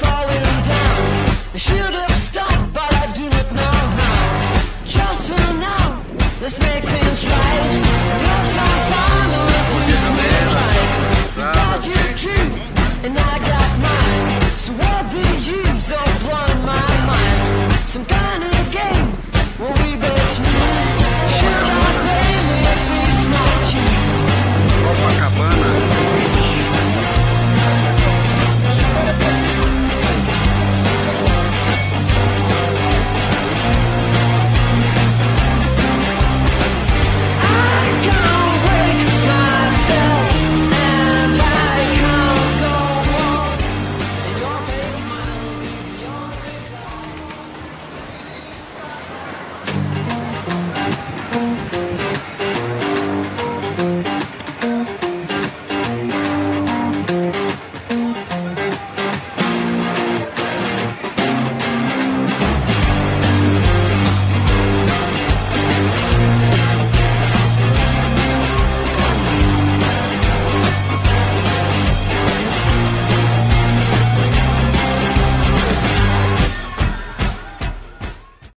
down. I should have stopped, but I do not know how. Just for now, let's make